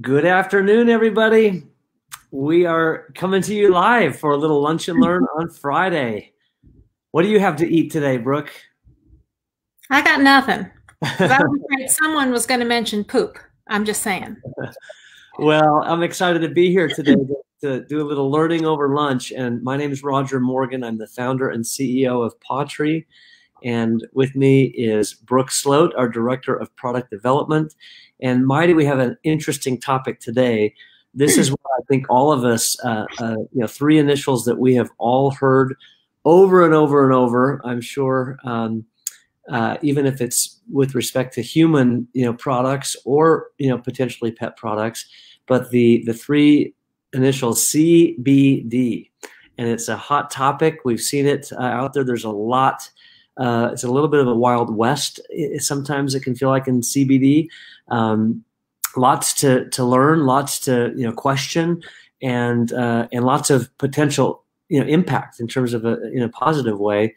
Good afternoon, everybody. We are coming to you live for a little lunch and learn on Friday. What do you have to eat today, Brooke? I got nothing. I was afraid someone was going to mention poop. I'm just saying. well, I'm excited to be here today to, to, do a little learning over lunch. And my name is Roger Morgan. I'm the founder and CEO of pawTree. And with me is Brooke Sloat, our Director of Product Development. And mighty, we have an interesting topic today. This is what I think all of us, uh, uh, you know, three initials that we have all heard over and over and over. I'm sure, um, uh, even if it's with respect to human, you know, products or you know potentially pet products, but the the three initials CBD, and it's a hot topic. We've seen it uh, out there. There's a lot uh, it's a little bit of a wild west. Sometimes it can feel like in CBD. Um, lots to to learn, lots to you know question, and uh, and lots of potential you know impact in terms of a in a positive way.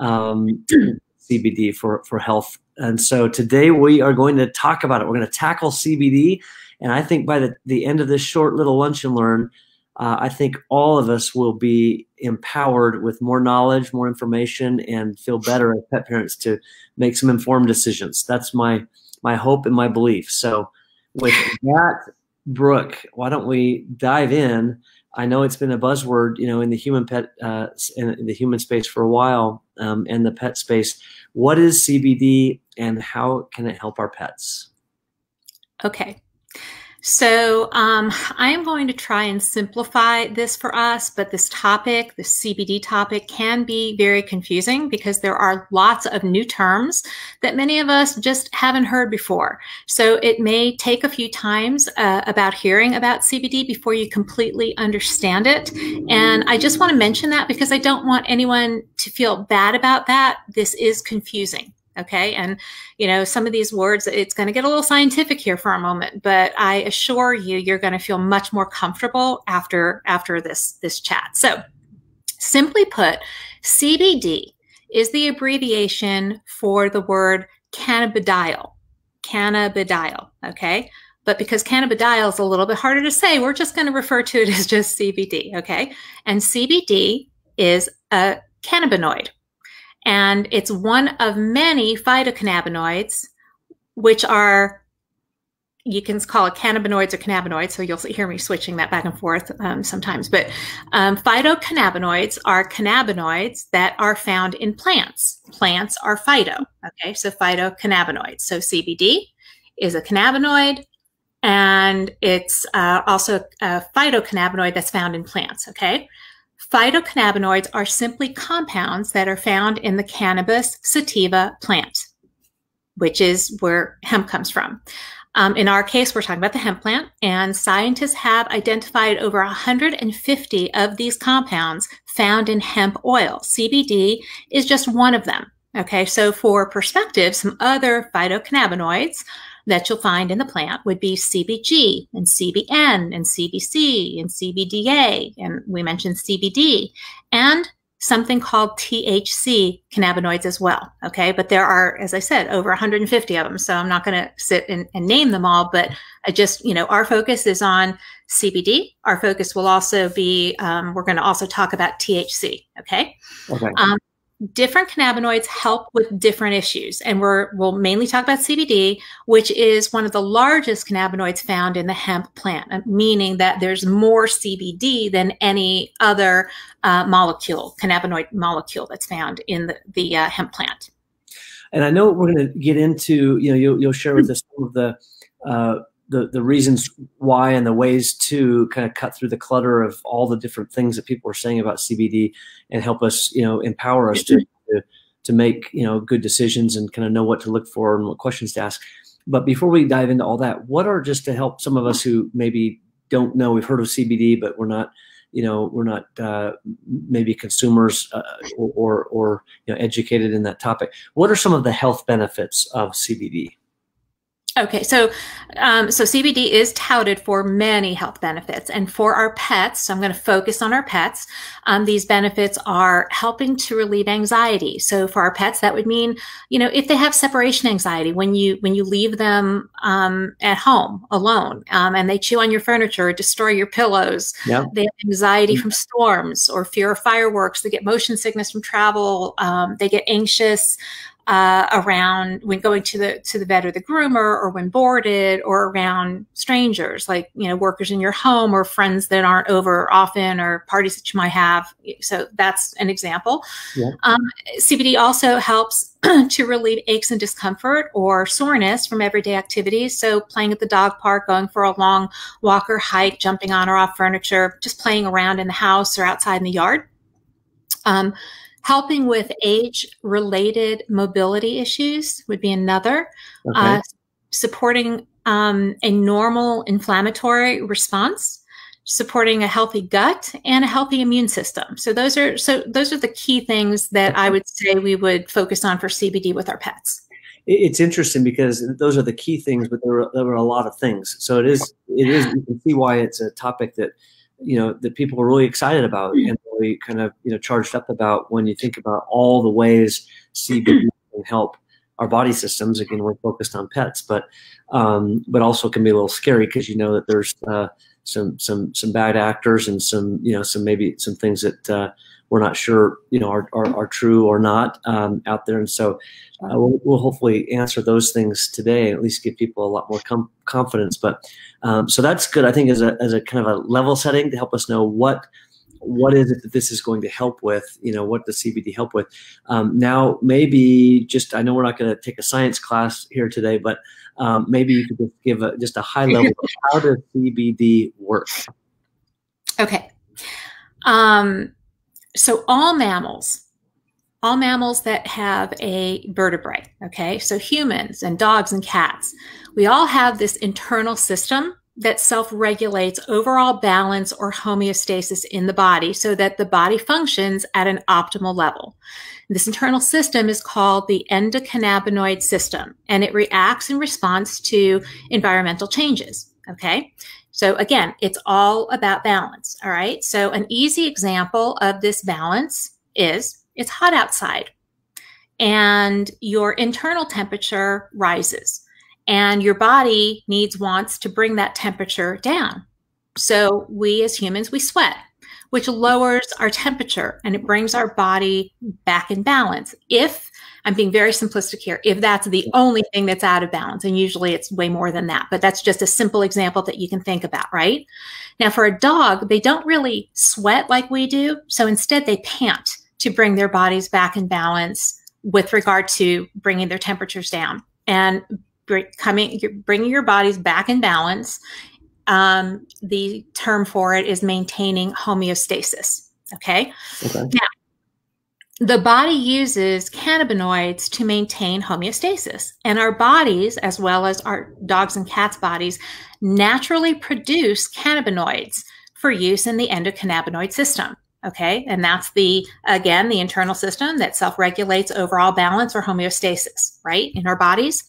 Um, CBD for for health. And so today we are going to talk about it. We're going to tackle CBD, and I think by the, the end of this short little lunch and learn, uh, I think all of us will be empowered with more knowledge, more information, and feel better as pet parents to make some informed decisions. That's my my hope and my belief. So, with that, Brooke, why don't we dive in? I know it's been a buzzword, you know, in the human pet uh, in the human space for a while, um, and the pet space. What is CBD, and how can it help our pets? Okay, so um, I am going to try and simplify this for us, but this topic, the CBD topic, can be very confusing because there are lots of new terms that many of us just haven't heard before. So it may take a few times uh, about hearing about CBD before you completely understand it. And I just want to mention that because I don't want anyone to feel bad about that. This is confusing. Okay. And, you know, some of these words, it's going to get a little scientific here for a moment, but I assure you, you're going to feel much more comfortable after, after this, this chat. So simply put, CBD is the abbreviation for the word cannabidiol, cannabidiol. Okay. But because cannabidiol is a little bit harder to say, we're just going to refer to it as just CBD. Okay. And CBD is a cannabinoid and it's one of many phytocannabinoids, which are, you can call it cannabinoids or cannabinoids. So you'll hear me switching that back and forth um, sometimes. But um, phytocannabinoids are cannabinoids that are found in plants. Plants are phyto. Okay. So phytocannabinoids. So CBD is a cannabinoid and it's uh, also a phytocannabinoid that's found in plants. Okay. Phytocannabinoids are simply compounds that are found in the cannabis sativa plant, which is where hemp comes from. Um, in our case, we're talking about the hemp plant, and scientists have identified over 150 of these compounds found in hemp oil. CBD is just one of them. Okay, so for perspective, some other phytocannabinoids that you'll find in the plant would be CBG and CBN and CBC and CBDA, and we mentioned CBD, and something called THC cannabinoids as well. Okay, but there are, as I said, over 150 of them. So I'm not going to sit and, and, name them all, but I just, you know, our focus is on CBD. Our focus will also be, um, we're going to also talk about THC. Okay. Okay. Um, different cannabinoids help with different issues. And we're, we'll mainly talk about CBD, which is one of the largest cannabinoids found in the hemp plant, uh, meaning that there's more CBD than any other uh, molecule, cannabinoid molecule that's found in the, the uh, hemp plant. And I know we're going to get into, you know, you'll, you'll share with us some of the, uh, the the reasons why and the ways to kind of cut through the clutter of all the different things that people are saying about CBD and help us, you know, empower us to, to to make you know good decisions and kind of know what to look for and what questions to ask. But before we dive into all that, what are just to help some of us who maybe don't know, we've heard of CBD, but we're not, you know, we're not uh, maybe consumers uh, or, or, or you know educated in that topic. What are some of the health benefits of CBD? Okay, so um, so CBD is touted for many health benefits, and for our pets, so I'm going to focus on our pets. Um, these benefits are helping to relieve anxiety. So for our pets, that would mean, you know, if they have separation anxiety when you when you leave them um, at home alone, um, and they chew on your furniture, destroy your pillows, yeah. they have anxiety mm-hmm. from storms or fear of fireworks, they get motion sickness from travel, um, they get anxious uh, around when going to the to the vet or the groomer or when boarded or around strangers like you know workers in your home or friends that aren't over often or parties that you might have. So that's an example. Yeah. um, cbd also helps to relieve aches and discomfort or soreness from everyday activities. So playing at the dog park going for a long walk or hike jumping on or off furniture just playing around in the house or outside in the yard. Um, Helping with age related mobility issues would be another. Okay. Uh, supporting um, a normal inflammatory response supporting a healthy gut and a healthy immune system. So those are so those are the key things that I would say we would focus on for CBD with our pets. It's interesting because those are the key things, but there are, there are a lot of things. So it is it is you can see why it's a topic that you know that people are really excited about mm-hmm. and really kind of you know charged up about when you think about all the ways CBD can help our body systems. Again, we're focused on pets, but um, but also can be a little scary because you know that there's uh, some some some bad actors and some you know some maybe some things that uh, we're not sure you know are, are, are true or not um, out there and so uh, we'll, we'll, hopefully answer those things today at least give people a lot more com- confidence but um, so that's good i think as a, as a kind of a level setting to help us know what what is it that this is going to help with you know what does cbd help with? Um, now maybe just i know we're not going to take a science class here today but um, maybe you could just give a, just a high level of how does cbd work? Okay. Um, so all mammals, all mammals that have a vertebrae, okay, so humans and dogs and cats, we all have this internal system that self regulates overall balance or homeostasis in the body so that the body functions at an optimal level. This internal system is called the endocannabinoid system, and it reacts in response to environmental changes. Okay. So again, it's all about balance. All right. So an easy example of this balance is it's hot outside and your internal temperature rises and your body needs wants to bring that temperature down. So we as humans, we sweat, which lowers our temperature and it brings our body back in balance. If I'm being very simplistic here. If that's the only thing that's out of balance, and usually it's way more than that, but that's just a simple example that you can think about, right? Now, for a dog, they don't really sweat like we do. So instead, they pant to bring their bodies back in balance with regard to bringing their temperatures down and coming, bringing your bodies back in balance. Um, the term for it is maintaining homeostasis. Okay. okay. Now, the body uses cannabinoids to maintain homeostasis. And our bodies, as well as our dogs and cats' bodies, naturally produce cannabinoids for use in the endocannabinoid system. Okay. And that's the, again, the internal system that self regulates overall balance or homeostasis, right, in our bodies.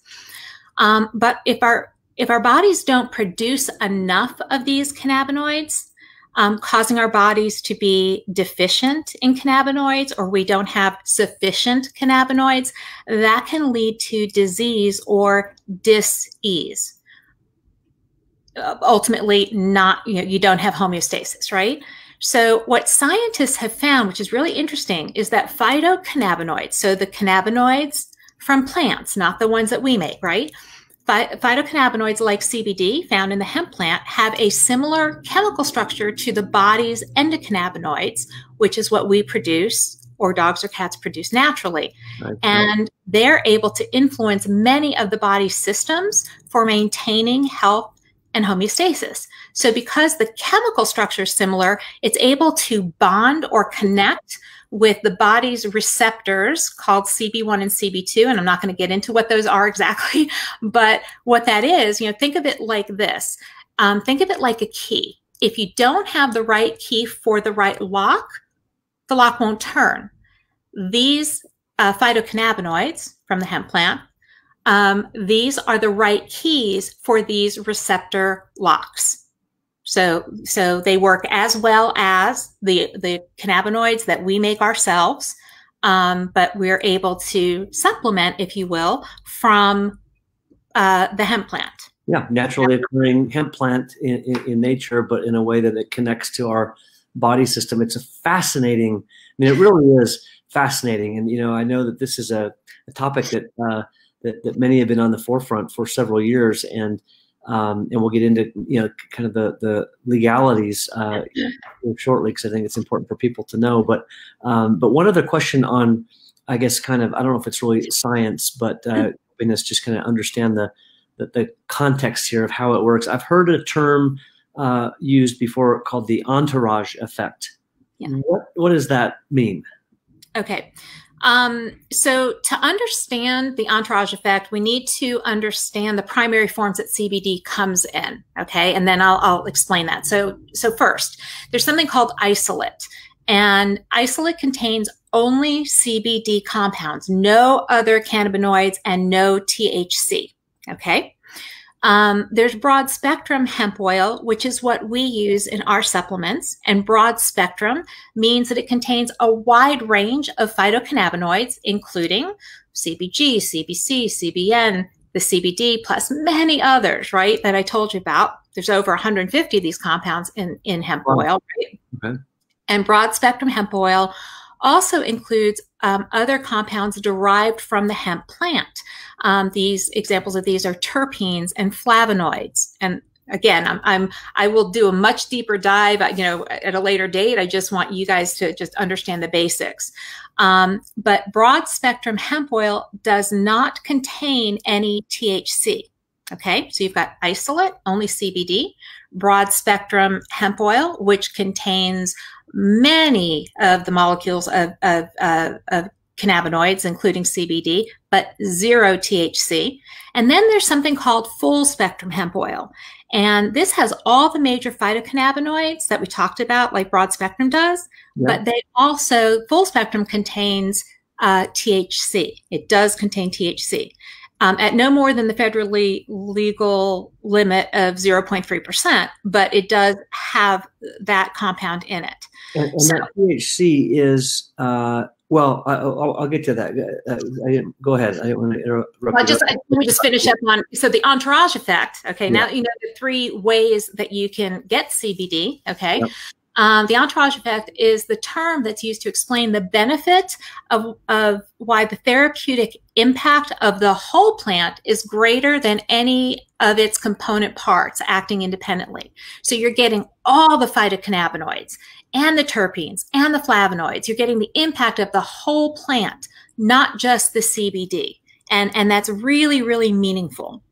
Um, but if our if our bodies don't produce enough of these cannabinoids, um, causing our bodies to be deficient in cannabinoids or we don't have sufficient cannabinoids, that can lead to disease or dis-ease. Uh, ultimately, not you know you don't have homeostasis, right? So what scientists have found, which is really interesting, is that phytocannabinoids, so the cannabinoids from plants, not the ones that we make, right? Phytocannabinoids like CBD found in the hemp plant have a similar chemical structure to the body's endocannabinoids, which is what we produce or dogs or cats produce naturally. And they're able to influence many of the body's systems for maintaining health and homeostasis. So because the chemical structure is similar, it's able to bond or connect with the body's receptors called CB1 and CB2. And I'm not going to get into what those are exactly, but what that is, you know, think of it like this. Um, think of it like a key. If you don't have the right key for the right lock, the lock won't turn. These uh, phytocannabinoids from the hemp plant um, these are the right keys for these receptor locks. So, so they work as well as the, the cannabinoids that we make ourselves. Um, but we're able to supplement, if you will, from uh, the hemp plant. Yeah, naturally occurring hemp plant in, in, in, nature, but in a way that it connects to our body system. It's a fascinating. I mean, it really is fascinating. And you know, I know that this is a, a topic that, uh, that that many have been on the forefront for several years, and um, and we'll get into you know kind of the the legalities uh, shortly because I think it's important for people to know. But um, but one other question on I guess kind of I don't know if it's really science, but uh, helping us just kind of understand the, the, the context here of how it works. I've heard a term uh, used before called the entourage effect. Yeah. What what does that mean? Okay. Um, so to understand the entourage effect, we need to understand the primary forms that CBD comes in. Okay. And then I'll, I'll explain that. So, so first there's something called isolate and isolate contains only CBD compounds, no other cannabinoids and no THC. Okay. Um, there's broad spectrum hemp oil, which is what we use in our supplements. And broad spectrum means that it contains a wide range of phytocannabinoids, including CBG, CBC, CBN, the CBD, plus many others, right? That I told you about. There's over 150 of these compounds in, in hemp wow. oil, right? Okay. And broad spectrum hemp oil also includes um, other compounds derived from the hemp plant. Um, these examples of these are terpenes and flavonoids. And again, I'm, I'm, I will do a much deeper dive, you know, at a later date. I just want you guys to just understand the basics. Um, but broad spectrum hemp oil does not contain any THC. Okay, so you've got isolate, only CBD, broad spectrum hemp oil, which contains many of the molecules of, of, uh, of cannabinoids, including CBD, but zero THC. And then there's something called full spectrum hemp oil. And this has all the major phytocannabinoids that we talked about, like broad spectrum does, but they also, full spectrum contains uh, THC. It does contain THC. Um, at no more than the federally legal limit of 0.3%, but it does have that compound in it. And, and so, that THC is, uh, well, I, will I'll get to that. Uh, I go ahead. I didn't want to interrupt. Well, just let me just finish up on so the entourage effect. Okay, yeah. now you know the three ways that you can get CBD. Okay, yep. Um, the entourage effect is the term that's used to explain the benefit of, of why the therapeutic impact of the whole plant is greater than any of its component parts acting independently. So you're getting all the phytocannabinoids and the terpenes and the flavonoids. You're getting the impact of the whole plant, not just the CBD. And, and that's really, really meaningful.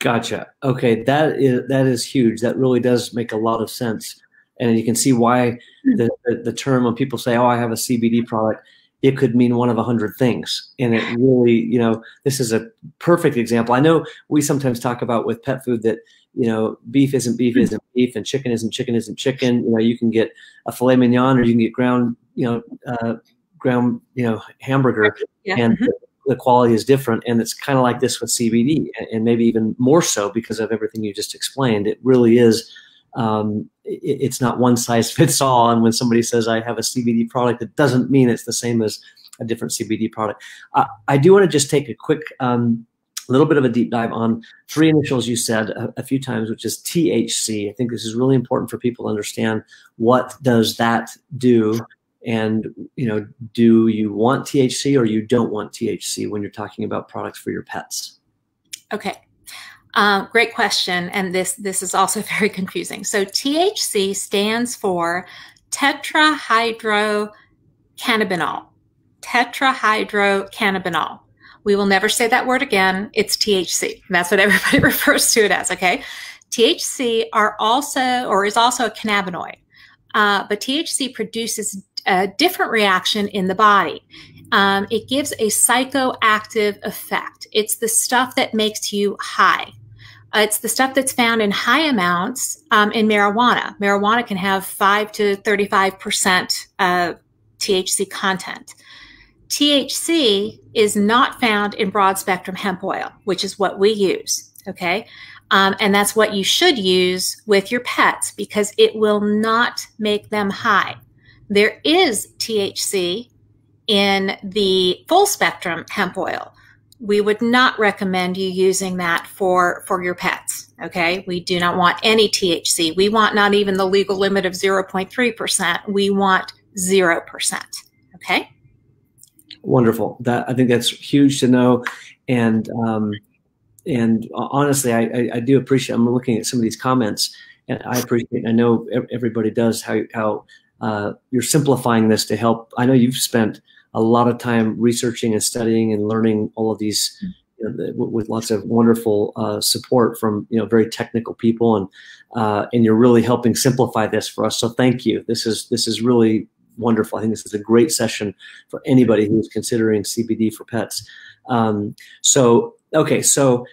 Gotcha. Okay, that is that is huge. That really does make a lot of sense, and you can see why hmm. the, the, the term when people say, "Oh, I have a CBD product," it could mean one of a hundred things, and it really, you know, this is a perfect example. I know we sometimes talk about with pet food that you know, beef isn't beef hmm. isn't beef, and chicken isn't chicken isn't chicken. You know, you can get a filet mignon, or you can get ground, you know, uh, ground, you know, hamburger, yeah. and mm-hmm. the quality is different. And it's kind of like this with CBD, and maybe even more so because of everything you just explained. It really is. Um, it, it's not one size fits all. And when somebody says I have a CBD product, it doesn't mean it's the same as a different CBD product. Uh, I do want to just take a quick um, a little bit of a deep dive on three initials you said a, a, few times, which is THC. I think this is really important for people to understand what does that do, and you know, do you want THC or you don't want THC when you're talking about products for your pets? Okay. Um, great question, and this this is also very confusing. So THC stands for tetrahydrocannabinol. Tetrahydrocannabinol. We will never say that word again. It's THC. That's what everybody refers to it as. Okay. THC are also, or is also a cannabinoid, uh, but THC produces a different reaction in the body. Um, it gives a psychoactive effect. It's the stuff that makes you high. Uh, it's the stuff that's found in high amounts um, in marijuana. Marijuana can have 5 to 35% uh, THC content. THC is not found in broad spectrum hemp oil, which is what we use. Okay. Um, and that's what you should use with your pets because it will not make them high. There is THC in the full spectrum hemp oil. We would not recommend you using that for, for your pets. Okay. We do not want any THC. We want not even the legal limit of 0.3%. We want 0%. Okay. Wonderful. That I think that's huge to know. And, um, and honestly, I, I, I do appreciate. I'm looking at some of these comments, and I appreciate. I know everybody does how how uh, you're simplifying this to help. I know you've spent a lot of time researching and studying and learning all of these you know, with lots of wonderful uh, support from you know very technical people, and uh, and you're really helping simplify this for us. So thank you. This is this is really wonderful. I think this is a great session for anybody who's considering CBD for pets. Um, so okay, so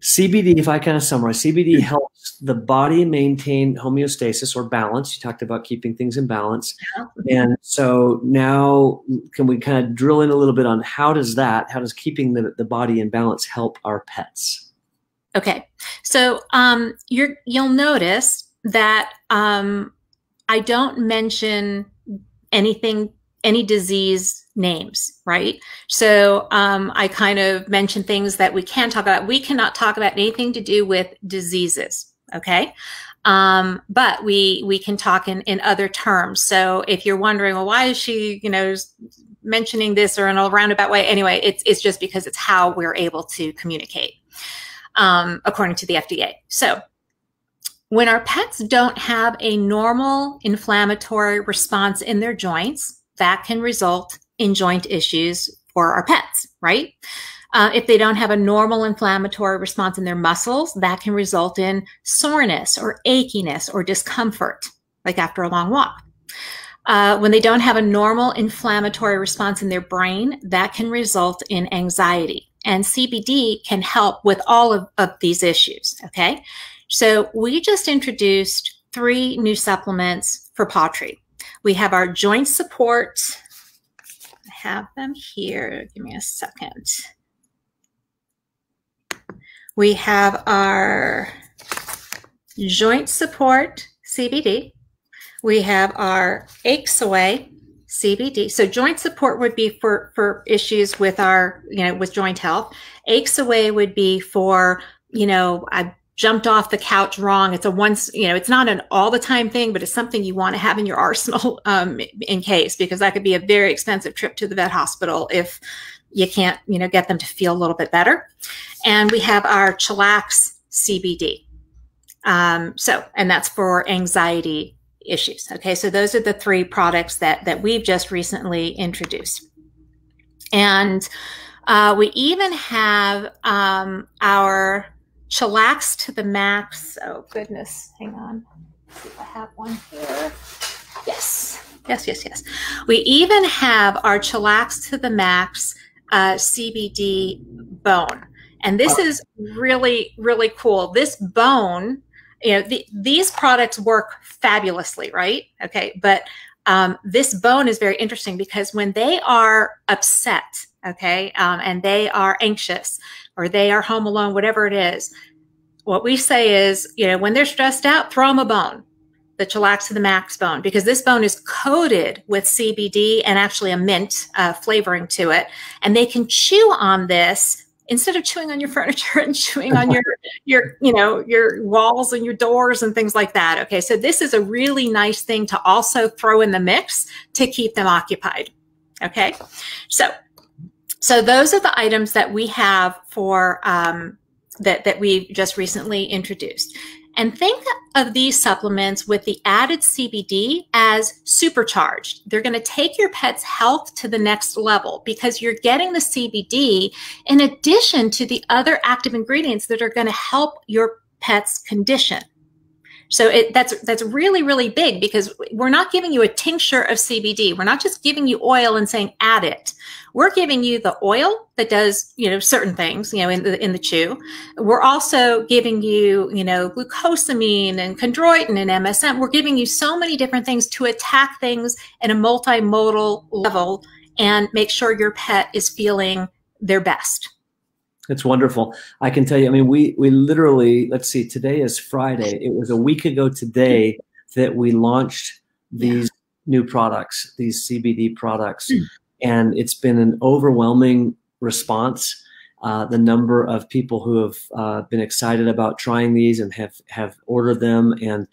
CBD, if I kind of summarize, CBD helps the body maintain homeostasis or balance. You talked about keeping things in balance. Yeah. And so now can we kind of drill in a little bit on how does that, how does keeping the, the body in balance help our pets? Okay. So um, you're, you'll notice that um, I don't mention anything, any disease names, right? So um, I kind of mentioned things that we can talk about. We cannot talk about anything to do with diseases, okay? Um, but we we can talk in in other terms. So if you're wondering, well, why is she, you know, mentioning this or in a roundabout way? Anyway, it's it's just because it's how we're able to communicate, um, according to the FDA. So when our pets don't have a normal inflammatory response in their joints, that can result in joint issues for our pets, right? Uh, if they don't have a normal inflammatory response in their muscles, that can result in soreness or achiness or discomfort, like after a long walk. Uh, when they don't have a normal inflammatory response in their brain, that can result in anxiety. And CBD can help with all of, of these issues. Okay. So we just introduced three new supplements for pawTree. We have our joint support I have them here. Give me a second. We have our joint support CBD. We have our aches away CBD. So joint support would be for, for issues with our, you know, with joint health. Aches away would be for, you know, I jumped off the couch wrong. It's a once, you know, it's not an all the time thing, but it's something you want to have in your arsenal um, in case, because that could be a very expensive trip to the vet hospital if you can't, you know, get them to feel a little bit better. And we have our Chillax CBD. Um, so, and that's for anxiety issues. Okay. So those are the three products that, that we've just recently introduced. And uh, we even have um, our chillax to the max. Oh goodness, hang on. Let's see if I have one here. Yes, yes, yes, yes. We even have our chillax to the max uh, CBD bone, and this is really, really cool. This bone, you know, the, these products work fabulously, right? Okay, but um, this bone is very interesting because when they are upset, okay, um, and they are anxious, or they are home alone, whatever it is, what we say is, you know, when they're stressed out, throw them a bone, the chillax to the max bone, because this bone is coated with CBD and actually a mint uh, flavoring to it. And they can chew on this instead of chewing on your furniture and chewing on your your you know your walls and your doors and things like that okay? So this is a really nice thing to also throw in the mix to keep them occupied okay? So so those are the items that we have for um, that, that we just recently introduced. And think of these supplements with the added CBD as supercharged. They're going to take your pet's health to the next level because you're getting the CBD in addition to the other active ingredients that are going to help your pet's condition. So it, that's that's really really big because we're not giving you a tincture of CBD. We're not just giving you oil and saying add it. We're giving you the oil that does you know certain things you know in the in the chew. We're also giving you you know glucosamine and chondroitin and MSM. We're giving you so many different things to attack things in a multimodal level and make sure your pet is feeling their best. It's wonderful. I can tell you, I mean, we, we literally, let's see, today is Friday. It was a week ago today that we launched these new products, these CBD products. Mm. And it's been an overwhelming response. Uh, the number of people who have uh, been excited about trying these and have, have ordered them. And,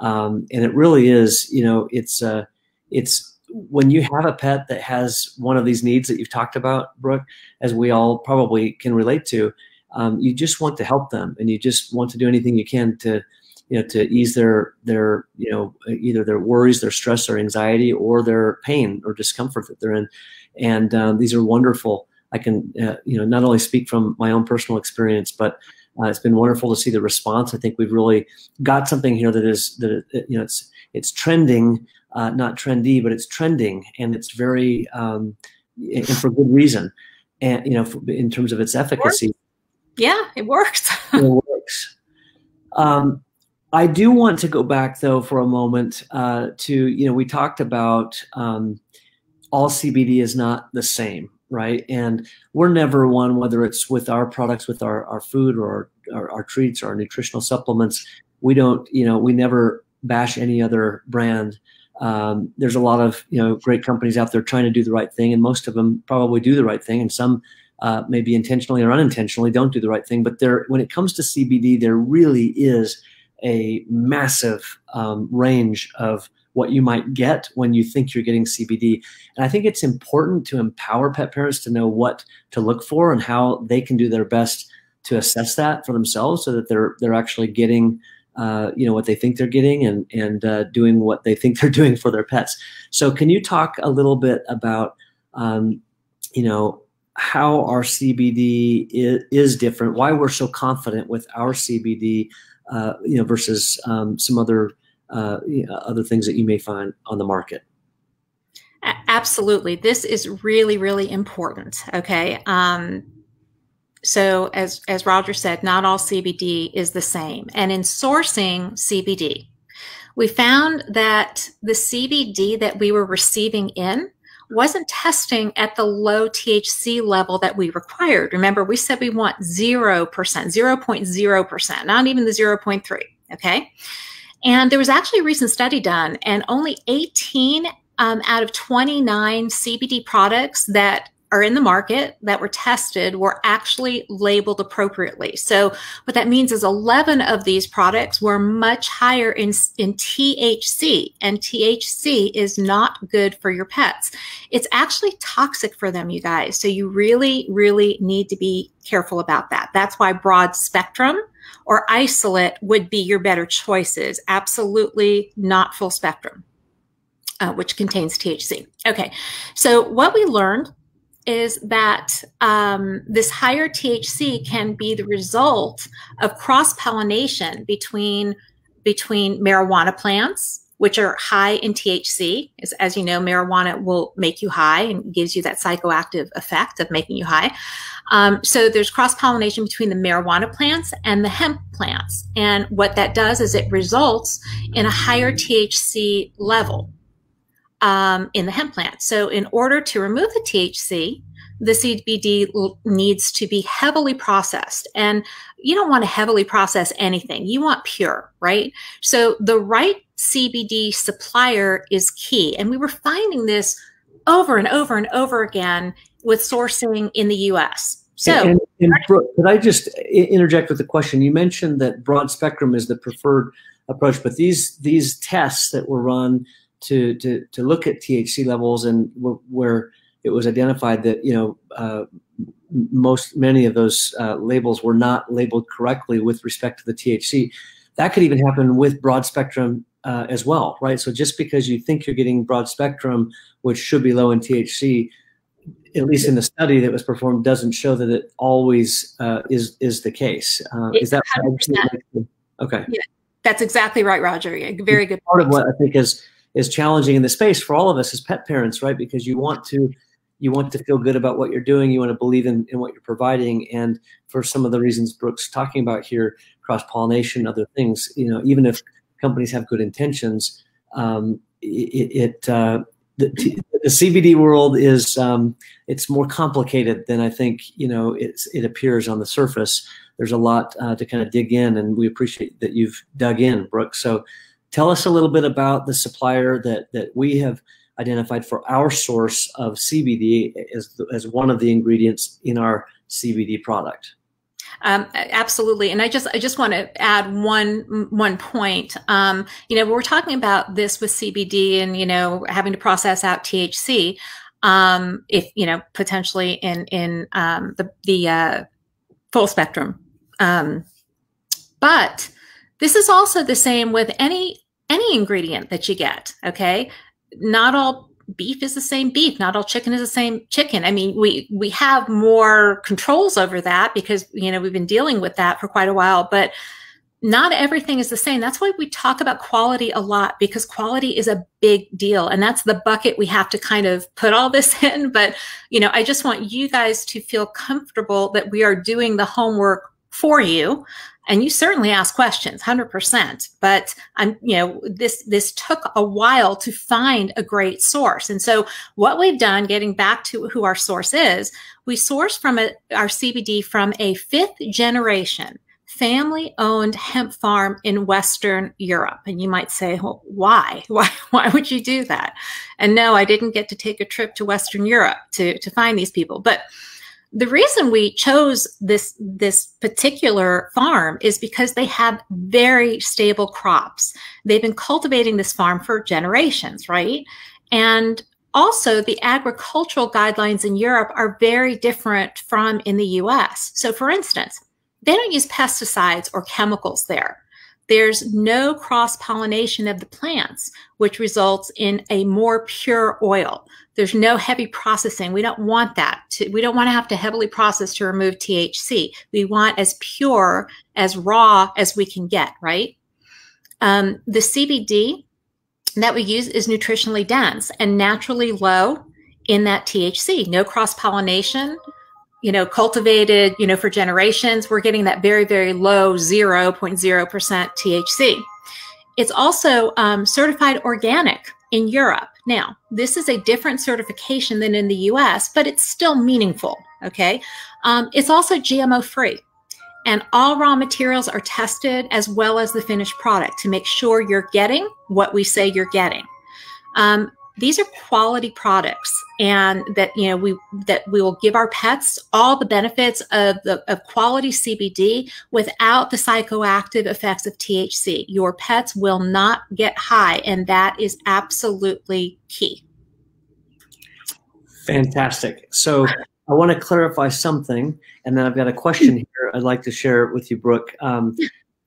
um, and it really is, you know, it's, uh, it's when you have a pet that has one of these needs that you've talked about, Brooke, as we all probably can relate to, um, you just want to help them and you just want to do anything you can to, you know, to ease their, their, you know, either their worries, their stress or anxiety or their pain or discomfort that they're in. And um, these are wonderful. I can, uh, you know, not only speak from my own personal experience, but uh, it's been wonderful to see the response. I think we've really got something here that is that you know it's it's trending uh, not trendy, but it's trending and it's very, um, and for good reason. And, you know, for, in terms of its efficacy. It yeah, it works. it works. Um, I do want to go back though for a moment uh, to, you know, we talked about um, all CBD is not the same, right? And we're never one, whether it's with our products, with our, our food or our, our treats or our nutritional supplements, we don't, you know, we never bash any other brand um, there's a lot of you know great companies out there trying to do the right thing, and most of them probably do the right thing, and some uh, maybe intentionally or unintentionally don't do the right thing. But there, when it comes to CBD, there really is a massive um, range of what you might get when you think you're getting CBD. And I think it's important to empower pet parents to know what to look for and how they can do their best to assess that for themselves so that they're they're actually getting uh, you know what they think they're getting and and uh, doing what they think they're doing for their pets. So, can you talk a little bit about um, you know how our CBD is, is, different? Why we're so confident with our CBD, uh, you know, versus um, some other uh, you know, other things that you may find on the market. Absolutely, this is really really important. Okay. Um, so as, as Roger said, not all CBD is the same. And in sourcing CBD, we found that the CBD that we were receiving in wasn't testing at the low THC level that we required. Remember, we said we want 0%, 0.0%, not even the 0.3, okay? And there was actually a recent study done, and only 18 um, out of 29 CBD products that are in the market that were tested were actually labeled appropriately. So what that means is 11 of these products were much higher in, in THC and THC is not good for your pets. It's actually toxic for them, you guys. So you really, really need to be careful about that. That's why broad spectrum or isolate would be your better choices. Absolutely not full spectrum. Uh, which contains THC. Okay, so what we learned is that um, this higher THC can be the result of cross pollination between between marijuana plants, which are high in THC. As, as, you know, marijuana will make you high and gives you that psychoactive effect of making you high. Um, so there's cross pollination between the marijuana plants and the hemp plants, and what that does is it results in a higher THC level um, in the hemp plant. So, in order to remove the THC, the CBD needs to be heavily processed. And you don't want to heavily process anything. You want pure, right? So, the right CBD supplier is key. And we were finding this over and over and over again with sourcing in the US. So, and, and, and Brooke, could I just interject with a question? You mentioned that broad spectrum is the preferred approach, but these these tests that were run to to to look at THC levels and where it was identified that you know uh, most many of those uh, labels were not labeled correctly with respect to the THC. That could even happen with broad spectrum uh, as well, right? So just because you think you're getting broad spectrum, which should be low in THC, at least in the study that was performed, doesn't show that it always uh, is is the case. Uh, is that okay? Yeah, that's exactly right, Roger. Yeah, very good. Part of what I think is is challenging in the space for all of us as pet parents, right? Because you want to you want to feel good about what you're doing, you want to believe in, in what you're providing, and for some of the reasons Brooke's talking about here, cross pollination, other things, you know, even if companies have good intentions, um, it, it uh, the, the CBD world is um, it's more complicated than I think you know it's, it appears on the surface. There's a lot uh, to kind of dig in, and we appreciate that you've dug in, Brooke. So, tell us a little bit about the supplier that that we have identified for our source of CBD as as one of the ingredients in our CBD product. Um, absolutely, and I just I just want to add one one point. Um, you know, we're talking about this with CBD and you know having to process out THC. Um, if you know potentially in in um, the the uh, full spectrum, um, but this is also the same with any any ingredient that you get. Okay, not all beef is the same beef. Not all chicken is the same chicken. I mean we we have more controls over that because you know we've been dealing with that for quite a while but not everything is the same. That's why we talk about quality a lot because quality is a big deal and that's the bucket we have to kind of put all this in but you know i just want you guys to feel comfortable that we are doing the homework for you and you certainly ask questions 100% but i'm you know this this took a while to find a great source. And so what we've done getting back to who our source is we source from a, our cbd from a fifth generation family owned hemp farm in western europe. And you might say well why? Why why would you do that? And no i didn't get to take a trip to western europe to to find these people. But the reason we chose this this particular farm is because they have very stable crops. They've been cultivating this farm for generations, right? And also the agricultural guidelines in Europe are very different from in the US. So for instance, they don't use pesticides or chemicals there. There's no cross pollination of the plants, which results in a more pure oil. There's no heavy processing. We don't want that. To, we don't want to have to heavily process to remove THC. We want as pure, as raw as we can get, right? Um, the CBD that we use is nutritionally dense and naturally low in that THC. No cross pollination, you know, cultivated, you know, for generations. We're getting that very, very low 0.0% THC. It's also um, certified organic in Europe. Now, this is a different certification than in the US, but it's still meaningful. Okay. Um, it's also GMO free. And all raw materials are tested as well as the finished product to make sure you're getting what we say you're getting. Um, these are quality products and that you know we that we will give our pets all the benefits of the of quality CBD without the psychoactive effects of THC. Your pets will not get high and that is absolutely key. Fantastic. So I want to clarify something and then I've got a question here I'd like to share with you Brooke. Um,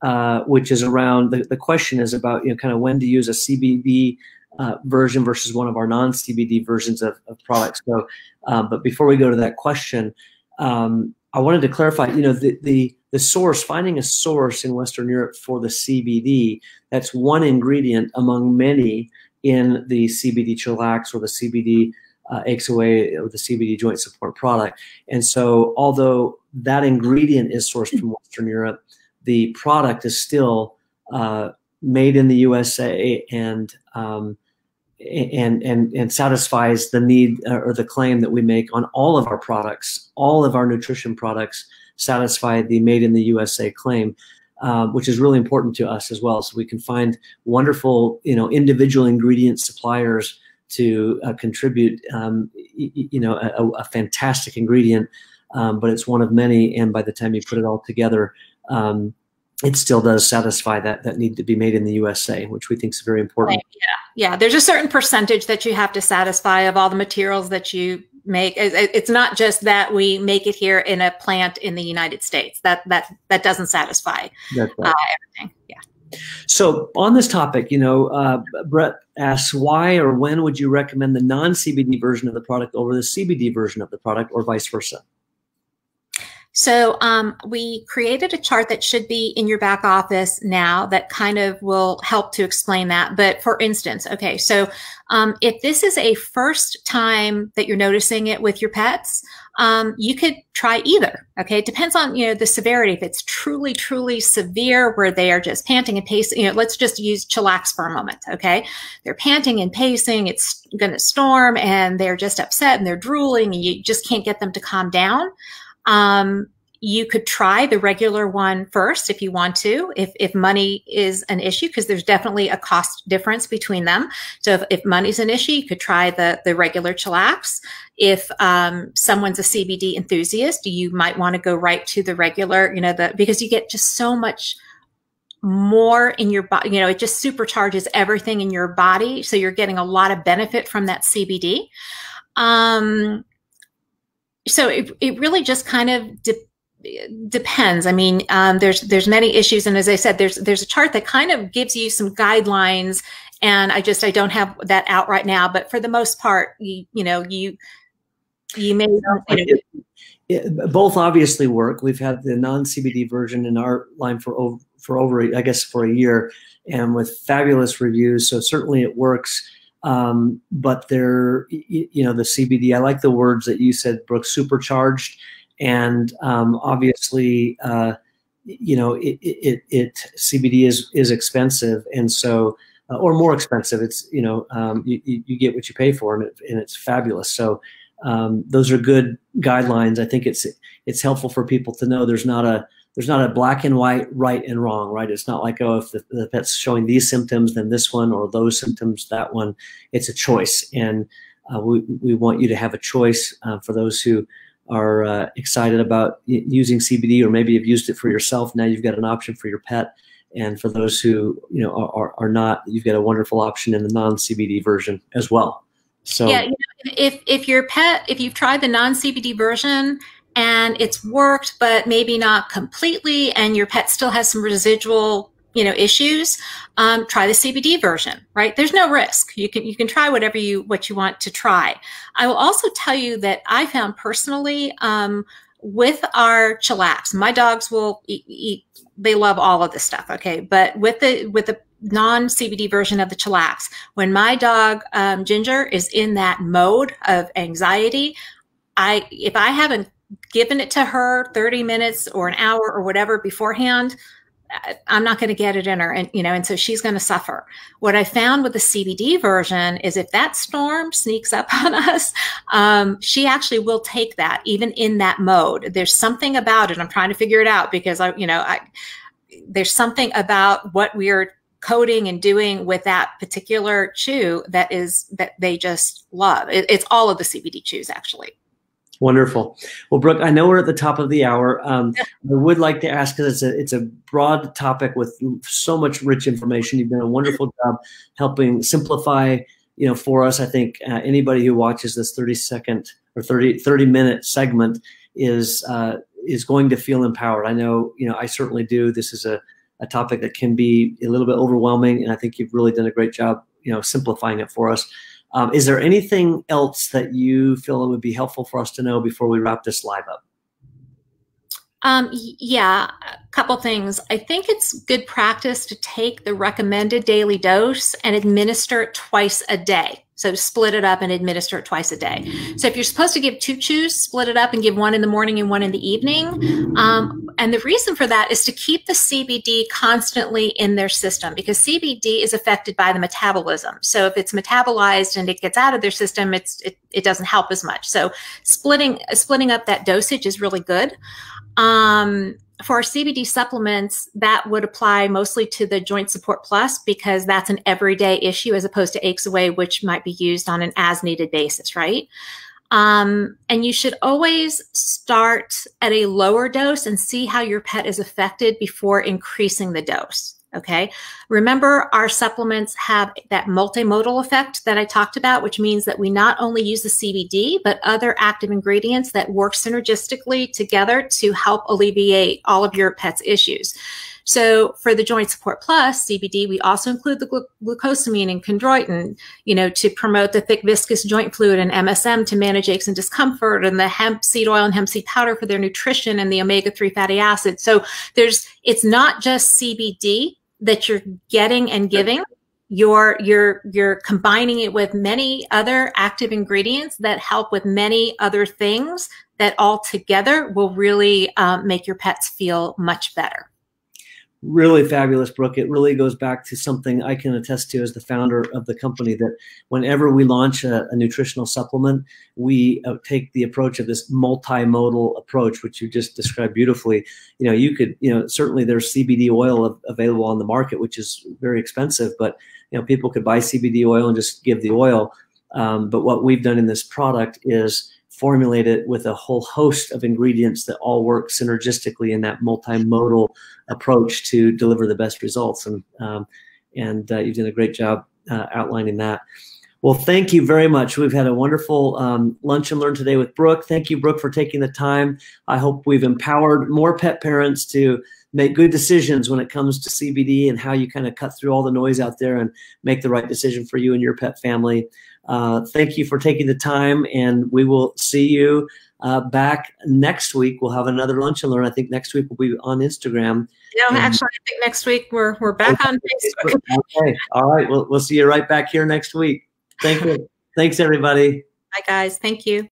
uh, which is around the, the question is about you know kind of when to use a CBD uh, version versus one of our non-CBD versions of, of products. So, um, but before we go to that question, um, I wanted to clarify. You know, the, the the source, finding a source in Western Europe for the CBD, that's one ingredient among many in the CBD chillax or the CBD uh, aches away or the CBD joint support product. And so, although that ingredient is sourced from Western Europe, the product is still uh, made in the USA and um, and and and satisfies the need uh, or the claim that we make on all of our products. All of our nutrition products satisfy the "Made in the USA" claim, uh, which is really important to us as well. So we can find wonderful, you know, individual ingredient suppliers to uh, contribute, um, you know, a, a fantastic ingredient, um, but it's one of many. And by the time you put it all together. Um, it still does satisfy that that need to be made in the USA, which we think is very important. Right. Yeah, yeah. There's a certain percentage that you have to satisfy of all the materials that you make. It's not just that we make it here in a plant in the United States. That that that doesn't satisfy right. uh, everything. Yeah. So on this topic, you know, uh, Brett asks why or when would you recommend the non-CBD version of the product over the CBD version of the product, or vice versa? So um, we created a chart that should be in your back office now that kind of will help to explain that. But for instance, okay, so um, if this is a first time that you're noticing it with your pets, um, you could try either. Okay, it depends on you know the severity. If it's truly, truly severe, where they are just panting and pacing, you know, let's just use chillax for a moment. Okay, they're panting and pacing. It's going to storm, and they're just upset and they're drooling, and you just can't get them to calm down. Um, you could try the regular one first if you want to, if, if money is an issue, because there's definitely a cost difference between them. So if, if money's an issue, you could try the, the regular chillax. If um, someone's a CBD enthusiast, you might want to go right to the regular, you know, the because you get just so much more in your body, you know, it just supercharges everything in your body. So you're getting a lot of benefit from that CBD. Um, so it, it really just kind of de- depends. I mean, um, there's there's many issues, and as I said, there's there's a chart that kind of gives you some guidelines. And I just I don't have that out right now, but for the most part, you you know you you may you know, it, both obviously work. We've had the non CBD version in our line for over for over I guess for a year, and with fabulous reviews. So certainly it works. Um, but they're, you know, the CBD, I like the words that you said, Brooke, supercharged. And um, obviously, uh, you know, it, it, it, CBD is, is expensive. And so, uh, or more expensive, it's, you know, um, you, you get what you pay for and, it, and it's fabulous. So um, those are good guidelines. I think it's, it's helpful for people to know there's not a, there's not a black and white, right and wrong, right? It's not like, oh, if the, the pet's showing these symptoms, then this one, or those symptoms, that one. It's a choice. And uh, we, we want you to have a choice uh, for those who are uh, excited about using CBD, or maybe you've used it for yourself. Now you've got an option for your pet. And for those who you know are, are not, you've got a wonderful option in the non CBD version as well. So yeah, you know, if if your pet, if you've tried the non CBD version and it's worked, but maybe not completely, and your pet still has some residual, you know, issues, um, try the CBD version, right? There's no risk. You can, you can try whatever you, what you want to try. I will also tell you that I found personally, um, with our chillax, my dogs will eat, eat, they love all of this stuff. Okay. But with the, with the non CBD version of the chillax, when my dog, um, Ginger is in that mode of anxiety, I, if I haven't given it to her 30 minutes or an hour or whatever beforehand, I'm not going to get it in her. And, you know, and so she's going to suffer. What I found with the CBD version is if that storm sneaks up on us, um, she actually will take that even in that mode. There's something about it. I'm trying to figure it out because I, you know, I, there's something about what we're coding and doing with that particular chew that is that they just love. It, it's all of the CBD chews actually. Wonderful. Well, Brooke, I know we're at the top of the hour. Um, I would like to ask because it's a it's a broad topic with so much rich information. You've done a wonderful job helping simplify, you know, for us. I think uh, anybody who watches this 30 second or 30, 30 minute segment is uh, is going to feel empowered. I know, you know, I certainly do. This is a, a topic that can be a little bit overwhelming, and I think you've really done a great job, you know, simplifying it for us. Um, is there anything else that you feel it would be helpful for us to know before we wrap this live up? Um, yeah, a couple things. I think it's good practice to take the recommended daily dose and administer it twice a day. So split it up and administer it twice a day. So if you're supposed to give two chews, split it up and give one in the morning and one in the evening. Um, and the reason for that is to keep the CBD constantly in their system because CBD is affected by the metabolism. So if it's metabolized and it gets out of their system, it's it, it doesn't help as much. So splitting splitting up that dosage is really good. Um, for our CBD supplements, that would apply mostly to the Joint Support Plus because that's an everyday issue as opposed to Aches Away, which might be used on an as needed basis, right? Um, and you should always start at a lower dose and see how your pet is affected before increasing the dose. Okay. Remember, our supplements have that multimodal effect that I talked about, which means that we not only use the CBD, but other active ingredients that work synergistically together to help alleviate all of your pet's issues. So for the Joint Support Plus CBD, we also include the glu- glucosamine and chondroitin, you know, to promote the thick viscous joint fluid and MSM to manage aches and discomfort, and the hemp seed oil and hemp seed powder for their nutrition and the omega three fatty acids. So there's it's not just CBD that you're getting and giving you're you're you're combining it with many other active ingredients that help with many other things that all together will really um, make your pets feel much better really fabulous brooke it really goes back to something i can attest to as the founder of the company that whenever we launch a, a nutritional supplement we uh, take the approach of this multimodal approach which you just described beautifully. You know you could you know certainly there's cbd oil available on the market which is very expensive but you know people could buy cbd oil and just give the oil. Um, but what we've done in this product is formulate it with a whole host of ingredients that all work synergistically in that multimodal approach to deliver the best results. And um, and uh, you've done a great job uh, outlining that. Well, thank you very much. We've had a wonderful um, lunch and learn today with Brooke. Thank you, Brooke, for taking the time. I hope we've empowered more pet parents to make good decisions when it comes to CBD and how you kind of cut through all the noise out there and make the right decision for you and your pet family. Uh, thank you for taking the time, and we will see you uh, back next week. We'll have another lunch and learn. I think next week we'll be on Instagram. No, actually, I think next week we're we're back okay. on Facebook. okay, all right. We'll we'll see you right back here next week. Thank you. Thanks, everybody. Bye, guys. Thank you.